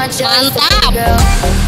Mantap